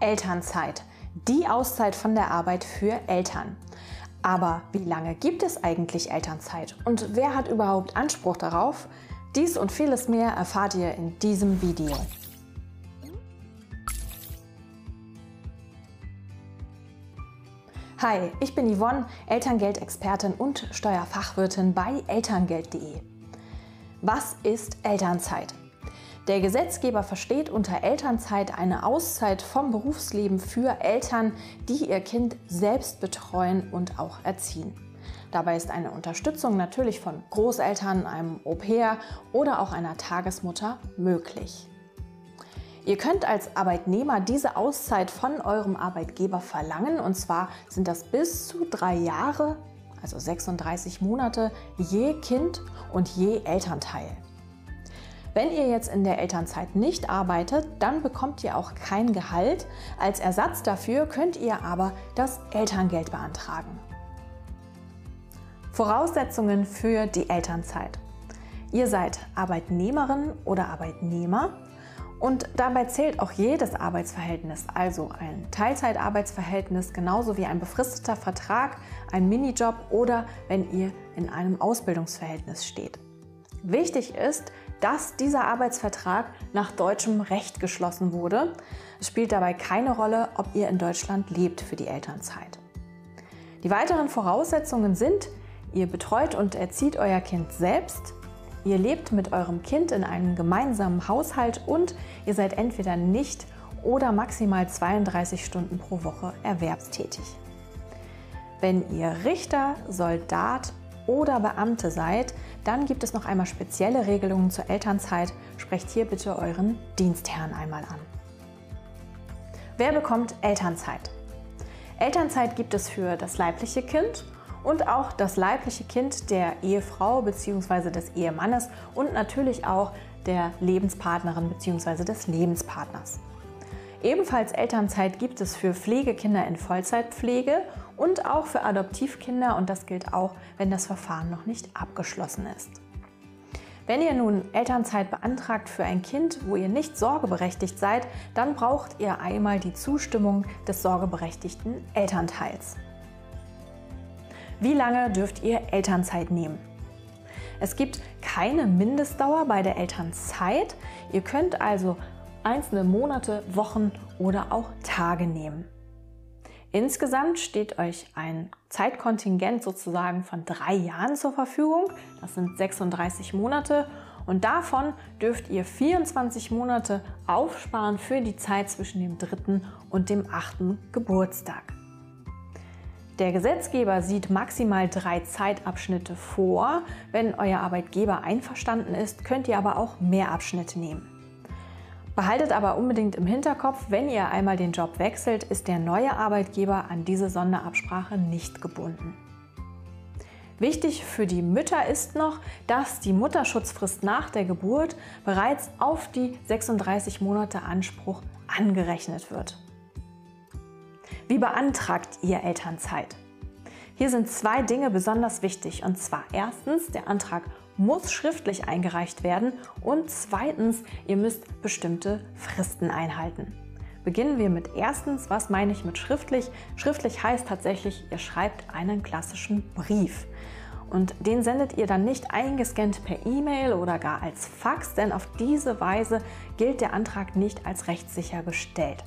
Elternzeit. Die Auszeit von der Arbeit für Eltern. Aber wie lange gibt es eigentlich Elternzeit? Und wer hat überhaupt Anspruch darauf? Dies und vieles mehr erfahrt ihr in diesem Video. Hi, ich bin Yvonne, Elterngeldexpertin und Steuerfachwirtin bei elterngeld.de. Was ist Elternzeit? Der Gesetzgeber versteht unter Elternzeit eine Auszeit vom Berufsleben für Eltern, die ihr Kind selbst betreuen und auch erziehen. Dabei ist eine Unterstützung natürlich von Großeltern, einem Au-pair oder auch einer Tagesmutter möglich. Ihr könnt als Arbeitnehmer diese Auszeit von eurem Arbeitgeber verlangen und zwar sind das bis zu drei Jahre, also 36 Monate, je Kind und je Elternteil. Wenn ihr jetzt in der Elternzeit nicht arbeitet, dann bekommt ihr auch kein Gehalt. Als Ersatz dafür könnt ihr aber das Elterngeld beantragen. Voraussetzungen für die Elternzeit. Ihr seid Arbeitnehmerin oder Arbeitnehmer und dabei zählt auch jedes Arbeitsverhältnis, also ein Teilzeitarbeitsverhältnis genauso wie ein befristeter Vertrag, ein Minijob oder wenn ihr in einem Ausbildungsverhältnis steht. Wichtig ist, dass dieser Arbeitsvertrag nach deutschem Recht geschlossen wurde. Es spielt dabei keine Rolle, ob ihr in Deutschland lebt für die Elternzeit. Die weiteren Voraussetzungen sind, ihr betreut und erzieht euer Kind selbst, ihr lebt mit eurem Kind in einem gemeinsamen Haushalt und ihr seid entweder nicht oder maximal 32 Stunden pro Woche erwerbstätig. Wenn ihr Richter, Soldat oder Beamte seid, dann gibt es noch einmal spezielle Regelungen zur Elternzeit. Sprecht hier bitte euren Dienstherrn einmal an. Wer bekommt Elternzeit? Elternzeit gibt es für das leibliche Kind und auch das leibliche Kind der Ehefrau bzw. des Ehemannes und natürlich auch der Lebenspartnerin bzw. des Lebenspartners. Ebenfalls Elternzeit gibt es für Pflegekinder in Vollzeitpflege und auch für Adoptivkinder und das gilt auch, wenn das Verfahren noch nicht abgeschlossen ist. Wenn ihr nun Elternzeit beantragt für ein Kind, wo ihr nicht sorgeberechtigt seid, dann braucht ihr einmal die Zustimmung des sorgeberechtigten Elternteils. Wie lange dürft ihr Elternzeit nehmen? Es gibt keine Mindestdauer bei der Elternzeit. Ihr könnt also einzelne Monate, Wochen oder auch Tage nehmen. Insgesamt steht euch ein Zeitkontingent sozusagen von drei Jahren zur Verfügung. Das sind 36 Monate und davon dürft ihr 24 Monate aufsparen für die Zeit zwischen dem dritten und dem achten Geburtstag. Der Gesetzgeber sieht maximal drei Zeitabschnitte vor. Wenn euer Arbeitgeber einverstanden ist, könnt ihr aber auch mehr Abschnitte nehmen. Behaltet aber unbedingt im Hinterkopf, wenn ihr einmal den Job wechselt, ist der neue Arbeitgeber an diese Sonderabsprache nicht gebunden. Wichtig für die Mütter ist noch, dass die Mutterschutzfrist nach der Geburt bereits auf die 36 Monate Anspruch angerechnet wird. Wie beantragt ihr Elternzeit? Hier sind zwei Dinge besonders wichtig. Und zwar erstens, der Antrag muss schriftlich eingereicht werden und zweitens, ihr müsst bestimmte Fristen einhalten. Beginnen wir mit erstens, was meine ich mit schriftlich? Schriftlich heißt tatsächlich, ihr schreibt einen klassischen Brief. Und den sendet ihr dann nicht eingescannt per E-Mail oder gar als Fax, denn auf diese Weise gilt der Antrag nicht als rechtssicher gestellt.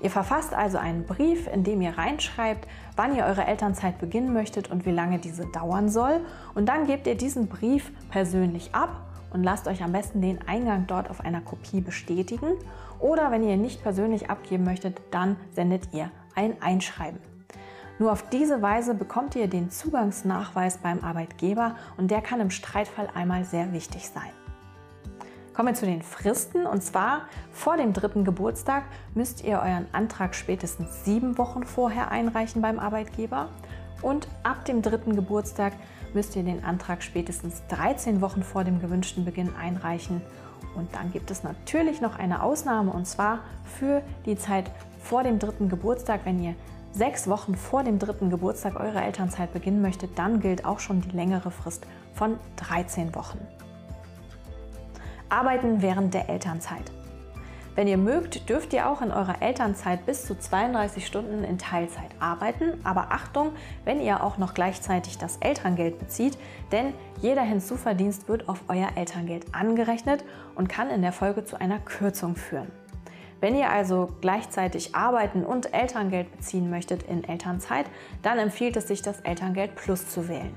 Ihr verfasst also einen Brief, in dem ihr reinschreibt, wann ihr eure Elternzeit beginnen möchtet und wie lange diese dauern soll. Und dann gebt ihr diesen Brief persönlich ab und lasst euch am besten den Eingang dort auf einer Kopie bestätigen. Oder wenn ihr ihn nicht persönlich abgeben möchtet, dann sendet ihr ein Einschreiben. Nur auf diese Weise bekommt ihr den Zugangsnachweis beim Arbeitgeber und der kann im Streitfall einmal sehr wichtig sein. Kommen wir zu den Fristen. Und zwar vor dem dritten Geburtstag müsst ihr euren Antrag spätestens sieben Wochen vorher einreichen beim Arbeitgeber. Und ab dem dritten Geburtstag müsst ihr den Antrag spätestens 13 Wochen vor dem gewünschten Beginn einreichen. Und dann gibt es natürlich noch eine Ausnahme und zwar für die Zeit vor dem dritten Geburtstag, wenn ihr sechs Wochen vor dem dritten Geburtstag eure Elternzeit beginnen möchtet, dann gilt auch schon die längere Frist von 13 Wochen. Arbeiten während der Elternzeit. Wenn ihr mögt, dürft ihr auch in eurer Elternzeit bis zu 32 Stunden in Teilzeit arbeiten. Aber Achtung, wenn ihr auch noch gleichzeitig das Elterngeld bezieht, denn jeder Hinzuverdienst wird auf euer Elterngeld angerechnet und kann in der Folge zu einer Kürzung führen. Wenn ihr also gleichzeitig arbeiten und Elterngeld beziehen möchtet in Elternzeit, dann empfiehlt es sich, das Elterngeld Plus zu wählen.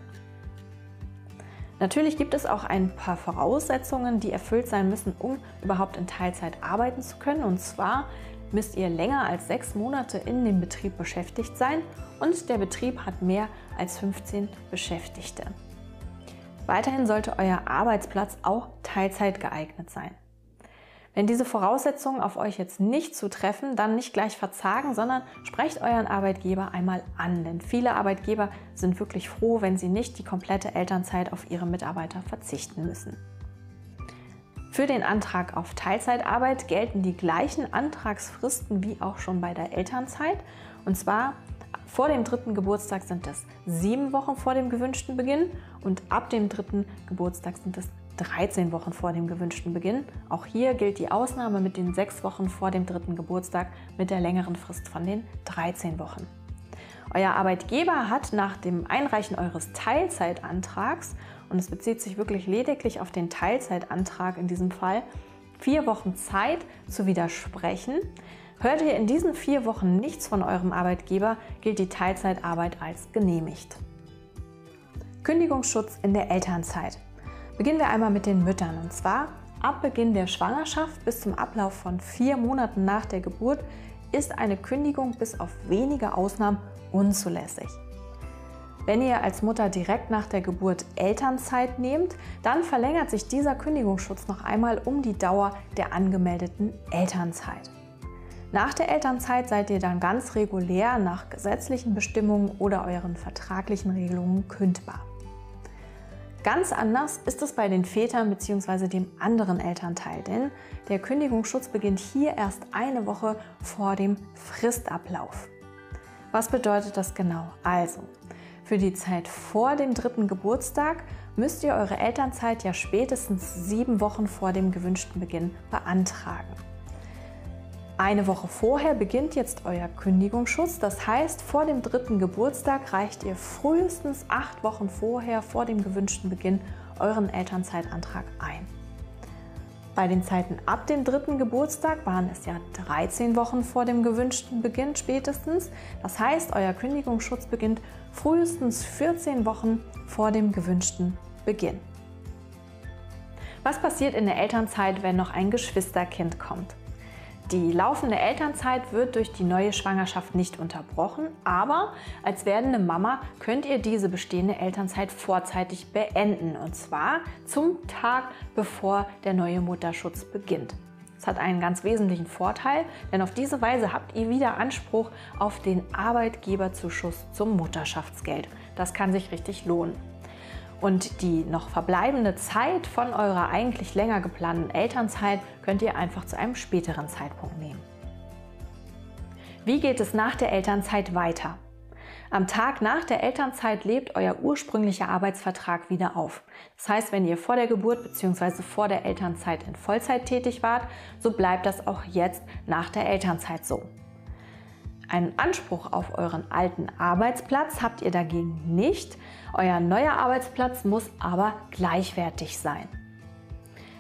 Natürlich gibt es auch ein paar Voraussetzungen, die erfüllt sein müssen, um überhaupt in Teilzeit arbeiten zu können. Und zwar müsst ihr länger als sechs Monate in dem Betrieb beschäftigt sein und der Betrieb hat mehr als 15 Beschäftigte. Weiterhin sollte euer Arbeitsplatz auch Teilzeit geeignet sein. Wenn diese Voraussetzungen auf euch jetzt nicht zutreffen, dann nicht gleich verzagen, sondern sprecht euren Arbeitgeber einmal an. Denn viele Arbeitgeber sind wirklich froh, wenn sie nicht die komplette Elternzeit auf ihre Mitarbeiter verzichten müssen. Für den Antrag auf Teilzeitarbeit gelten die gleichen Antragsfristen wie auch schon bei der Elternzeit. Und zwar vor dem dritten Geburtstag sind es sieben Wochen vor dem gewünschten Beginn und ab dem dritten Geburtstag sind es 13 Wochen vor dem gewünschten Beginn. Auch hier gilt die Ausnahme mit den sechs Wochen vor dem dritten Geburtstag mit der längeren Frist von den 13 Wochen. Euer Arbeitgeber hat nach dem Einreichen eures Teilzeitantrags, und es bezieht sich wirklich lediglich auf den Teilzeitantrag in diesem Fall, vier Wochen Zeit zu widersprechen. Hört ihr in diesen vier Wochen nichts von eurem Arbeitgeber, gilt die Teilzeitarbeit als genehmigt. Kündigungsschutz in der Elternzeit. Beginnen wir einmal mit den Müttern und zwar ab Beginn der Schwangerschaft bis zum Ablauf von vier Monaten nach der Geburt ist eine Kündigung bis auf wenige Ausnahmen unzulässig. Wenn ihr als Mutter direkt nach der Geburt Elternzeit nehmt, dann verlängert sich dieser Kündigungsschutz noch einmal um die Dauer der angemeldeten Elternzeit. Nach der Elternzeit seid ihr dann ganz regulär nach gesetzlichen Bestimmungen oder euren vertraglichen Regelungen kündbar. Ganz anders ist es bei den Vätern bzw. dem anderen Elternteil, denn der Kündigungsschutz beginnt hier erst eine Woche vor dem Fristablauf. Was bedeutet das genau? Also, für die Zeit vor dem dritten Geburtstag müsst ihr eure Elternzeit ja spätestens sieben Wochen vor dem gewünschten Beginn beantragen. Eine Woche vorher beginnt jetzt euer Kündigungsschutz. Das heißt, vor dem dritten Geburtstag reicht ihr frühestens acht Wochen vorher, vor dem gewünschten Beginn, euren Elternzeitantrag ein. Bei den Zeiten ab dem dritten Geburtstag waren es ja 13 Wochen vor dem gewünschten Beginn spätestens. Das heißt, euer Kündigungsschutz beginnt frühestens 14 Wochen vor dem gewünschten Beginn. Was passiert in der Elternzeit, wenn noch ein Geschwisterkind kommt? Die laufende Elternzeit wird durch die neue Schwangerschaft nicht unterbrochen, aber als werdende Mama könnt ihr diese bestehende Elternzeit vorzeitig beenden und zwar zum Tag, bevor der neue Mutterschutz beginnt. Das hat einen ganz wesentlichen Vorteil, denn auf diese Weise habt ihr wieder Anspruch auf den Arbeitgeberzuschuss zum Mutterschaftsgeld. Das kann sich richtig lohnen. Und die noch verbleibende Zeit von eurer eigentlich länger geplanten Elternzeit könnt ihr einfach zu einem späteren Zeitpunkt nehmen. Wie geht es nach der Elternzeit weiter? Am Tag nach der Elternzeit lebt euer ursprünglicher Arbeitsvertrag wieder auf. Das heißt, wenn ihr vor der Geburt bzw. vor der Elternzeit in Vollzeit tätig wart, so bleibt das auch jetzt nach der Elternzeit so. Einen Anspruch auf euren alten Arbeitsplatz habt ihr dagegen nicht. Euer neuer Arbeitsplatz muss aber gleichwertig sein.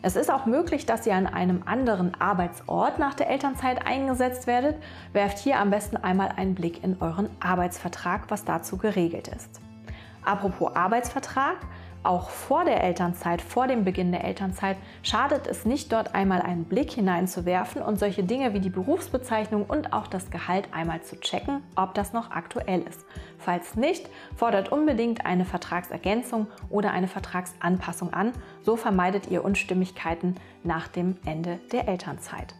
Es ist auch möglich, dass ihr an einem anderen Arbeitsort nach der Elternzeit eingesetzt werdet. Werft hier am besten einmal einen Blick in euren Arbeitsvertrag, was dazu geregelt ist. Apropos Arbeitsvertrag, auch vor der Elternzeit, vor dem Beginn der Elternzeit, schadet es nicht, dort einmal einen Blick hineinzuwerfen und solche Dinge wie die Berufsbezeichnung und auch das Gehalt einmal zu checken, ob das noch aktuell ist. Falls nicht, fordert unbedingt eine Vertragsergänzung oder eine Vertragsanpassung an. So vermeidet ihr Unstimmigkeiten nach dem Ende der Elternzeit.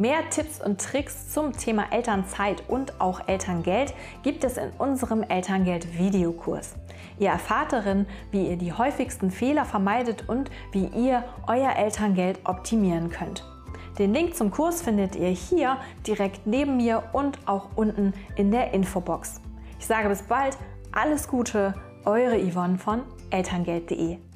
Mehr Tipps und Tricks zum Thema Elternzeit und auch Elterngeld gibt es in unserem Elterngeld-Videokurs. Ihr erfahrt darin, wie ihr die häufigsten Fehler vermeidet und wie ihr euer Elterngeld optimieren könnt. Den Link zum Kurs findet ihr hier direkt neben mir und auch unten in der Infobox. Ich sage bis bald, alles Gute, eure Yvonne von elterngeld.de.